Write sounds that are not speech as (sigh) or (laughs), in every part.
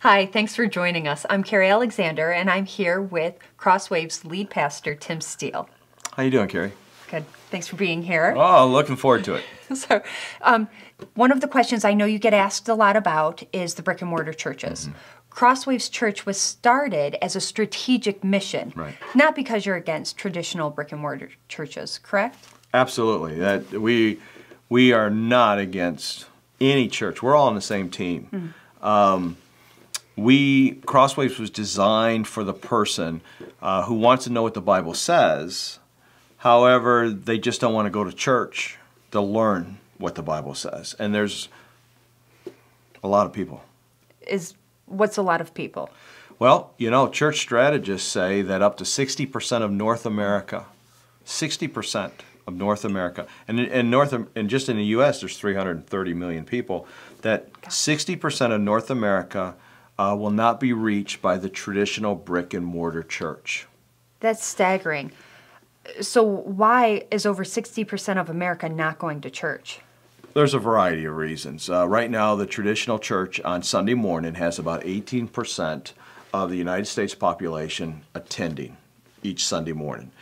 Hi, thanks for joining us. I'm Carrie Alexander, and I'm here with Crosswave's lead pastor, Tim Steele. How you doing, Carrie? Good. Thanks for being here. Oh, looking forward to it. (laughs) So, um, one of the questions I know you get asked a lot about is the brick and mortar churches. Mm-hmm. Crosswaves Church was started as a strategic mission, Right. not because you're against traditional brick and mortar churches, correct? Absolutely. That we we are not against any church. We're all on the same team. Um, we Crosswaves was designed for the person uh, who wants to know what the Bible says. However, they just don't want to go to church to learn what the Bible says. And there's a lot of people. Is what's a lot of people? Well, you know, church strategists say that up to 60% of North America, 60% of North America, and in North and just in the U.S. there's 330 million people, that 60% of North America uh, will not be reached by the traditional brick and mortar church. That's staggering. So, why is over 60% of America not going to church? There's a variety of reasons. Uh, right now, the traditional church on Sunday morning has about 18% of the United States population attending each Sunday morning.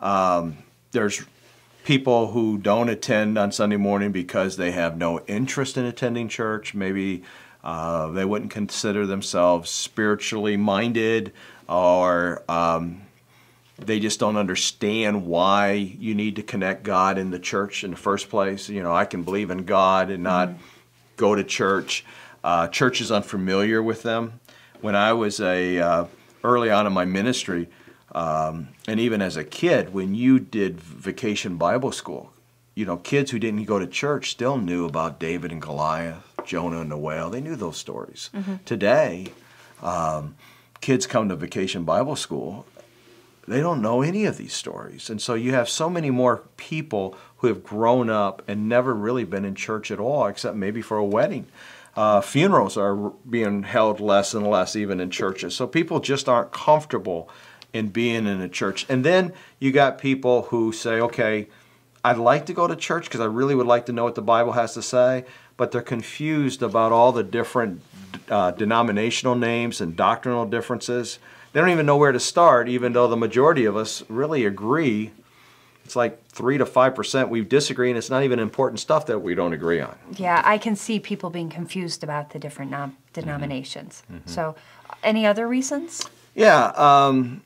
Um, there's people who don't attend on Sunday morning because they have no interest in attending church. Maybe uh, they wouldn't consider themselves spiritually minded or um, they just don't understand why you need to connect God in the church in the first place. You know, I can believe in God and not go to church. Uh, church is unfamiliar with them. When I was a uh, early on in my ministry, um, and even as a kid, when you did vacation Bible school, you know, kids who didn't go to church still knew about David and Goliath, Jonah and the whale. They knew those stories. Today, um, kids come to vacation Bible school they don't know any of these stories. And so you have so many more people who have grown up and never really been in church at all, except maybe for a wedding. Uh, funerals are being held less and less, even in churches. So people just aren't comfortable in being in a church. And then you got people who say, okay, I'd like to go to church because I really would like to know what the Bible has to say, but they're confused about all the different uh, denominational names and doctrinal differences. They don't even know where to start, even though the majority of us really agree. It's like three to five percent we disagree, and it's not even important stuff that we don't agree on. Yeah, I can see people being confused about the different nom- denominations. So, any other reasons? Yeah, um,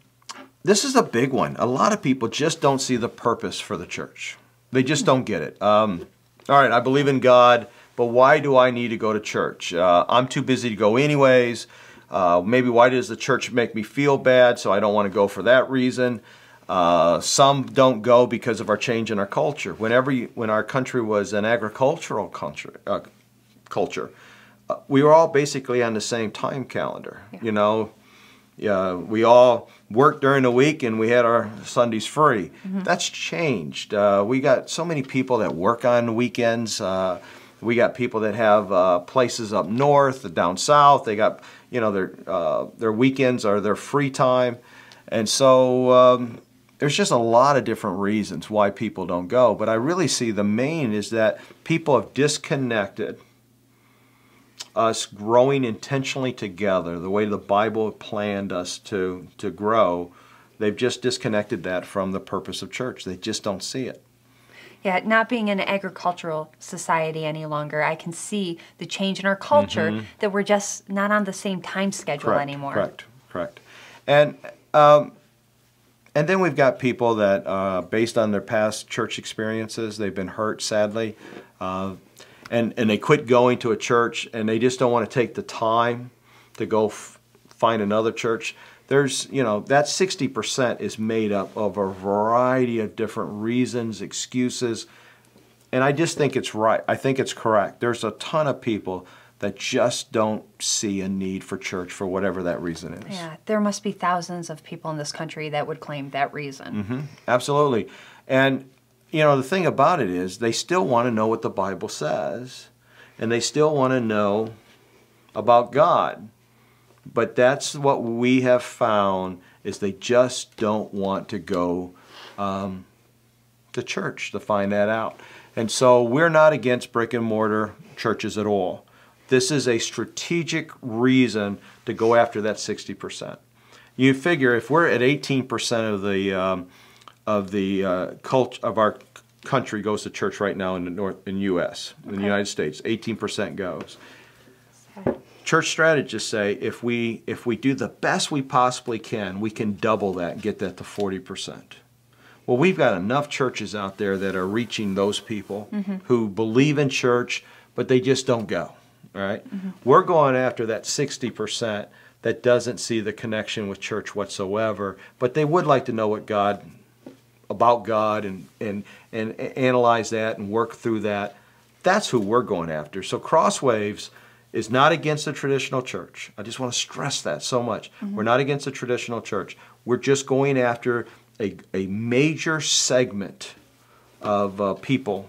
this is a big one. A lot of people just don't see the purpose for the church. They just don't get it. Um, all right, I believe in God, but why do I need to go to church? Uh, I'm too busy to go anyways. Uh, maybe why does the church make me feel bad, so I don't want to go for that reason. Uh, some don't go because of our change in our culture. Whenever you, when our country was an agricultural country, uh, culture, uh, we were all basically on the same time calendar. You know, yeah, we all worked during the week and we had our Sundays free. That's changed. Uh, we got so many people that work on weekends. Uh, we got people that have uh, places up north, down south. They got, you know, their uh, their weekends are their free time, and so um, there's just a lot of different reasons why people don't go. But I really see the main is that people have disconnected us growing intentionally together, the way the Bible planned us to, to grow, they've just disconnected that from the purpose of church. They just don't see it. Yeah, not being an agricultural society any longer, I can see the change in our culture that we're just not on the same time schedule anymore. Correct, correct. And, um, and then we've got people that, uh, based on their past church experiences, they've been hurt sadly, uh, and, and they quit going to a church and they just don't want to take the time to go f- find another church. There's, you know, that 60% is made up of a variety of different reasons, excuses, and I just think it's right. I think it's correct. There's a ton of people that just don't see a need for church for whatever that reason is. Yeah, there must be thousands of people in this country that would claim that reason. Mm-hmm, absolutely. And, you know, the thing about it is they still want to know what the Bible says, and they still want to know about God. But that's what we have found is they just don't want to go um, to church to find that out. And so we're not against brick and mortar churches at all. This is a strategic reason to go after that 60%. You figure if we're at 18% of the um, of the uh, cult of our country goes to church right now in the north in U.S. in the United States, 18% goes. Church strategists say if we if we do the best we possibly can, we can double that and get that to 40%. Well, we've got enough churches out there that are reaching those people who believe in church, but they just don't go. All right? We're going after that 60% that doesn't see the connection with church whatsoever, but they would like to know what God about God and and and analyze that and work through that. That's who we're going after. So Crosswaves is not against the traditional church. I just want to stress that so much. We're not against the traditional church. We're just going after a, a major segment of uh, people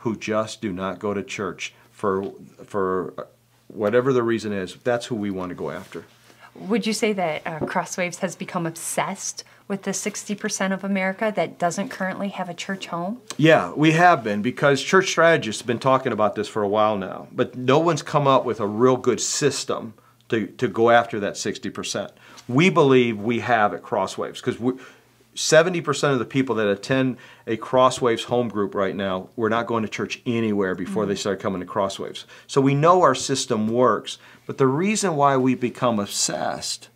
who just do not go to church for for whatever the reason is. That's who we want to go after. Would you say that uh, Crosswaves has become obsessed with the 60% of America that doesn't currently have a church home? Yeah, we have been because church strategists have been talking about this for a while now, but no one's come up with a real good system to, to go after that 60%. We believe we have at Crosswaves because 70% of the people that attend a Crosswaves home group right now, we're not going to church anywhere before they mm. start coming to Crosswaves. So we know our system works, but the reason why we become obsessed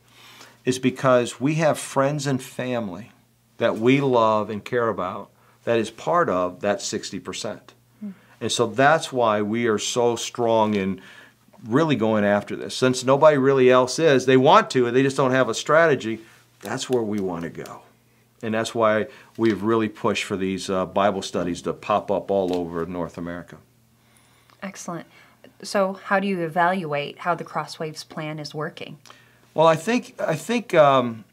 is because we have friends and family that we love and care about that is part of that 60%. Hmm. And so that's why we are so strong in really going after this. Since nobody really else is, they want to, and they just don't have a strategy, that's where we want to go. And that's why we've really pushed for these uh, Bible studies to pop up all over North America. Excellent. So, how do you evaluate how the Crosswaves plan is working? Well, I think I think um,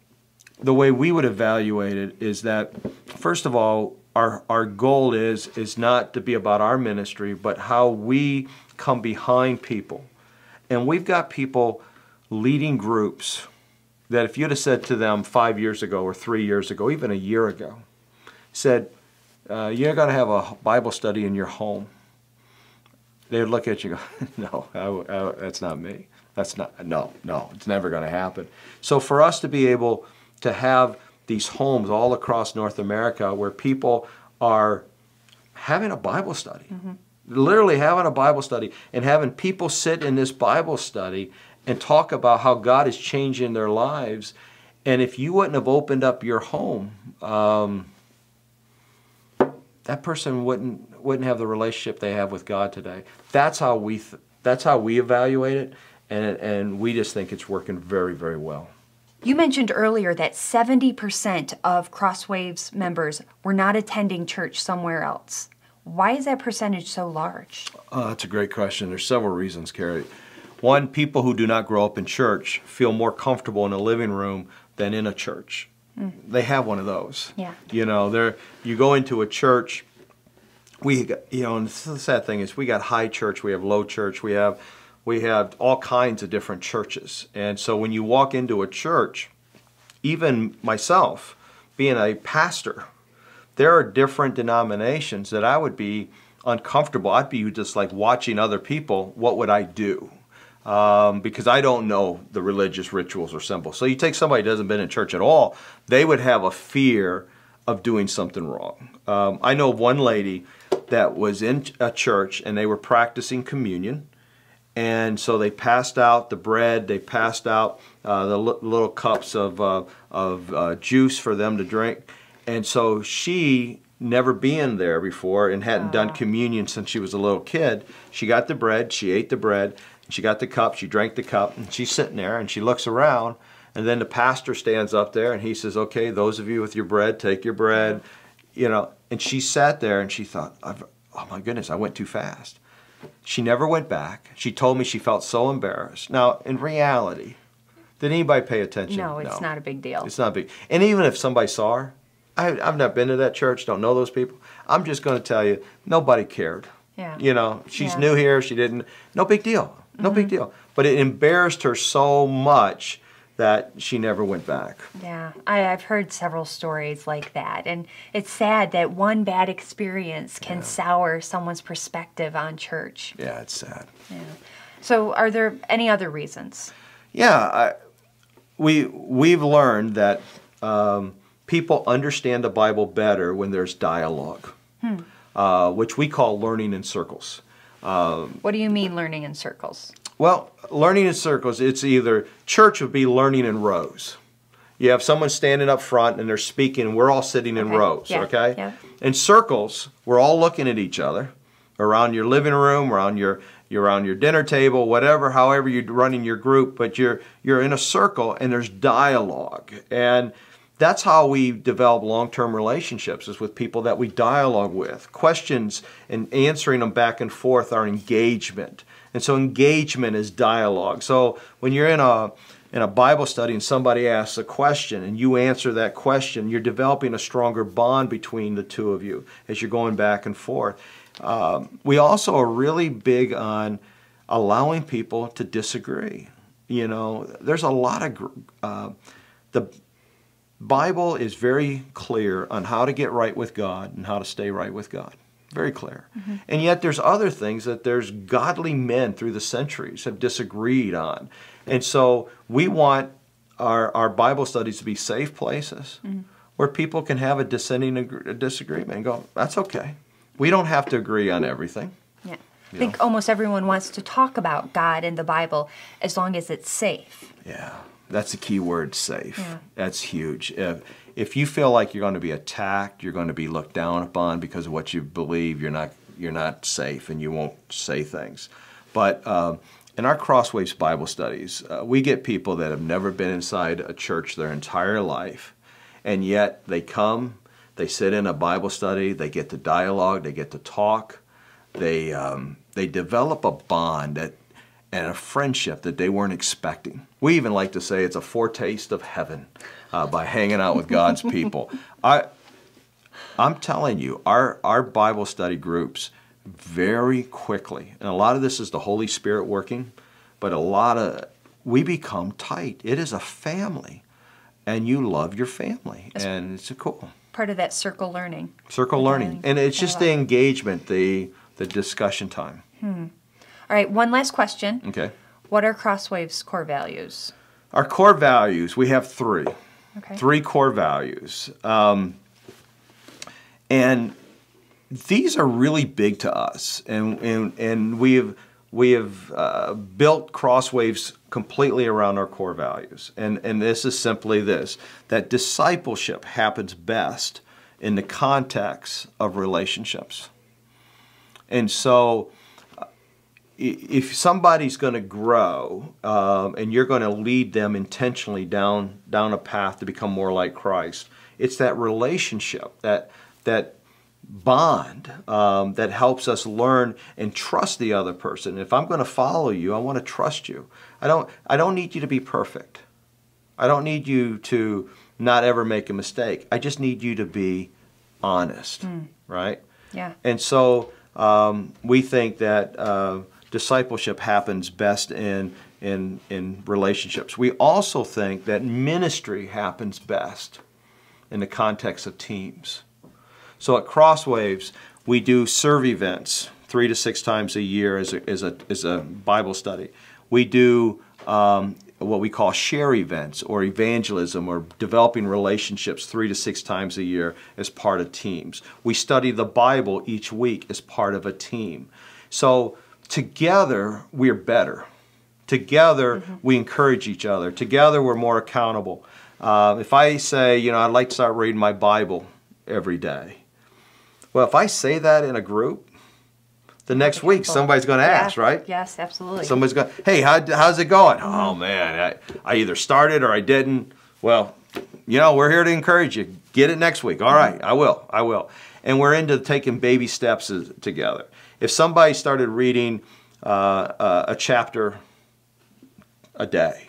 the way we would evaluate it is that first of all, our our goal is is not to be about our ministry, but how we come behind people, and we've got people leading groups that if you'd have said to them five years ago or three years ago, even a year ago, said uh, you're going to have a Bible study in your home, they would look at you and go, (laughs) no, I, I, that's not me. That's not, no, no, it's never going to happen. So for us to be able to have these homes all across North America where people are having a Bible study, mm-hmm. literally having a Bible study, and having people sit in this Bible study and talk about how God is changing their lives. And if you wouldn't have opened up your home, um, that person wouldn't wouldn't have the relationship they have with God today. That's how we th- that's how we evaluate it, and and we just think it's working very very well. You mentioned earlier that 70% of Crosswaves members were not attending church somewhere else. Why is that percentage so large? Uh, that's a great question. There's several reasons, Carrie. One, people who do not grow up in church feel more comfortable in a living room than in a church. Mm. They have one of those. Yeah. You know, there you go into a church. We, you know, and the sad thing is, we got high church, we have low church, we have, we have all kinds of different churches. And so when you walk into a church, even myself, being a pastor, there are different denominations that I would be uncomfortable. I'd be just like watching other people. What would I do? Um, because I don't know the religious rituals or symbols. So you take somebody who hasn't been in church at all, they would have a fear of doing something wrong. Um, I know one lady that was in a church and they were practicing communion. And so they passed out the bread, they passed out uh, the little cups of, uh, of uh, juice for them to drink. And so she, never being there before and hadn't done communion since she was a little kid, she got the bread, she ate the bread, she got the cup, she drank the cup, and she's sitting there and she looks around. And then the pastor stands up there and he says, Okay, those of you with your bread, take your bread. You know, and she sat there and she thought, Oh my goodness, I went too fast. She never went back. She told me she felt so embarrassed. Now, in reality, did anybody pay attention? No, it's no. not a big deal. It's not big. And even if somebody saw her, I, I've not been to that church, don't know those people. I'm just going to tell you, nobody cared. Yeah. You know, she's yeah. new here. She didn't. No big deal. No mm-hmm. big deal. But it embarrassed her so much that she never went back. Yeah, I, have heard several stories like that. And it's sad that one bad experience can yeah. sour someone's perspective on church. Yeah, it's sad. Yeah. So, are there any other reasons? Yeah, I, we we've learned that um, people understand the Bible better when there's dialogue, uh, which we call learning in circles. What do you mean learning in circles? Well, learning in circles, it's either church would be learning in rows. You have someone standing up front and they're speaking, and we're all sitting in Okay, rows, yeah, okay? yeah. In circles, we're all looking at each other around your living room, around your you're around your dinner table, whatever, however you're running your group, but you're you're in a circle and there's dialogue. And that's how we develop long-term relationships is with people that we dialogue with. Questions and answering them back and forth are engagement. And so engagement is dialogue. So when you're in a in a Bible study and somebody asks a question and you answer that question, you're developing a stronger bond between the two of you as you're going back and forth. Um, we also are really big on allowing people to disagree. You know, there's a lot of uh, the Bible is very clear on how to get right with God and how to stay right with God. Very clear. Mm-hmm. And yet there's other things that there's godly men through the centuries have disagreed on. And so we want our, our Bible studies to be safe places mm-hmm. where people can have a dissenting ag- disagreement and go, that's okay. We don't have to agree on everything. Yeah. I think almost everyone wants to talk about God and the Bible as long as it's safe. Yeah, that's the key word, safe. Yeah. That's huge. If, if you feel like you're going to be attacked, you're going to be looked down upon because of what you believe, you're not you're not safe, and you won't say things. But um, in our Crosswaves Bible studies, uh, we get people that have never been inside a church their entire life, and yet they come, they sit in a Bible study, they get to dialogue, they get to talk, they um, they develop a bond that and a friendship that they weren't expecting. We even like to say it's a foretaste of heaven uh, by hanging out with God's (laughs) people. I I'm telling you, our our Bible study groups very quickly, and a lot of this is the Holy Spirit working, but a lot of we become tight. It is a family, and you love your family, and it's a cool Part of that circle learning. circle learning, and it's just the engagement, the the discussion time. All right, one last question. Okay. What are Crosswave's core values? Our core values, we have three. Okay. Three core values. Um, and these are really big to us. And, and, and we have, we have uh, built Crosswaves completely around our core values. And, and this is simply this that discipleship happens best in the context of relationships. And so, if somebody's going to grow um, and you're going to lead them intentionally down down a path to become more like Christ, it's that relationship that that bond um, that helps us learn and trust the other person. If I'm going to follow you, I want to trust you. I don't I don't need you to be perfect. I don't need you to not ever make a mistake. I just need you to be honest, right? Yeah. And so um, we think that uh, discipleship happens best in, in, in relationships. We also think that ministry happens best in the context of teams. So at Crosswaves, we do serve events three to six times a year as a, as a, as a Bible study. We do um, what we call share events or evangelism or developing relationships three to six times a year as part of teams. We study the Bible each week as part of a team. So together, we're better. Together, mm-hmm. we encourage each other. Together, we're more accountable. Uh, if I say, you know, I'd like to start reading my Bible every day, well, if I say that in a group, the next week somebody's going to Yeah. ask, right? Yes, absolutely. Somebody's going, hey, how, how's it going? Mm-hmm. Oh, man, I, I either started or I didn't. Well, you know, we're here to encourage you. Get it next week. All mm-hmm. right, I will. I will. And we're into taking baby steps together. If somebody started reading uh, uh, a chapter a day,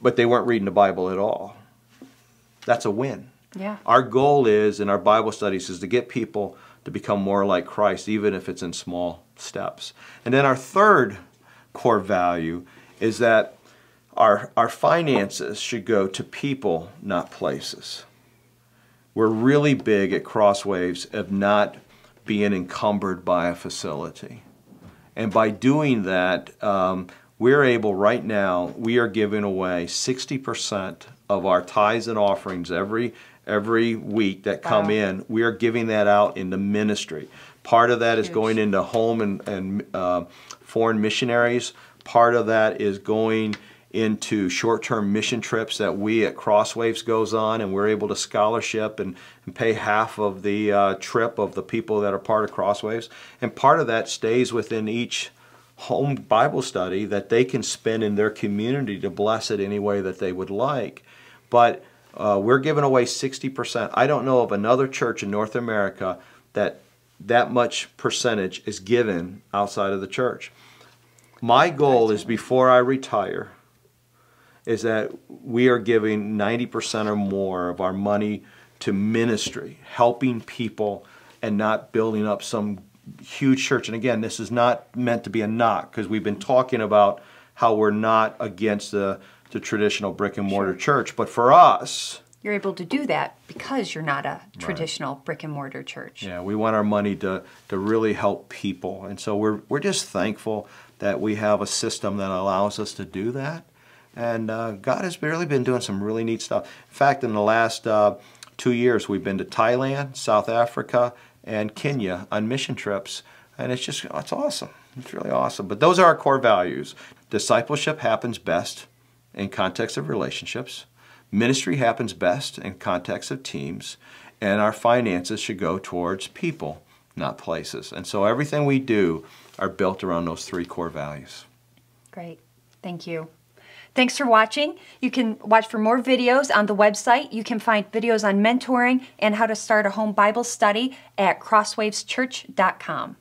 but they weren't reading the Bible at all, that's a win. yeah. Our goal is in our Bible studies is to get people to become more like Christ, even if it's in small steps. And then our third core value is that our, our finances should go to people, not places. We're really big at Crosswaves of not being encumbered by a facility. And by doing that, um, we're able right now, we are giving away 60% of our tithes and offerings every every week that come Wow. in. We are giving that out in the ministry. Part of that is going into home and, and uh, foreign missionaries. Part of that is going into short-term mission trips that we at Crosswaves goes on, and we're able to scholarship and, and pay half of the uh, trip of the people that are part of Crosswaves. And part of that stays within each home Bible study that they can spend in their community to bless it any way that they would like. But uh, we're giving away 60%. I don't know of another church in North America that that much percentage is given outside of the church. My goal is before I retire is that we are giving 90% or more of our money to ministry, helping people and not building up some huge church. And again, this is not meant to be a knock because we've been talking about how we're not against the, the traditional brick and mortar church. But for us, You're able to do that because you're not a traditional brick and mortar church. Yeah, we want our money to, to really help people. And so we're, we're just thankful that we have a system that allows us to do that. And uh, God has really been doing some really neat stuff. In fact, in the last uh, two years, we've been to Thailand, South Africa, and Kenya on mission trips. And it's just, it's awesome. It's really awesome. But those are our core values. Discipleship happens best in context of relationships. Ministry happens best in context of teams, and our finances should go towards people, not places. And so everything we do are built around those three core values. Great. Thank you. Thanks for watching. You can watch for more videos on the website. You can find videos on mentoring and how to start a home Bible study at crosswaveschurch.com.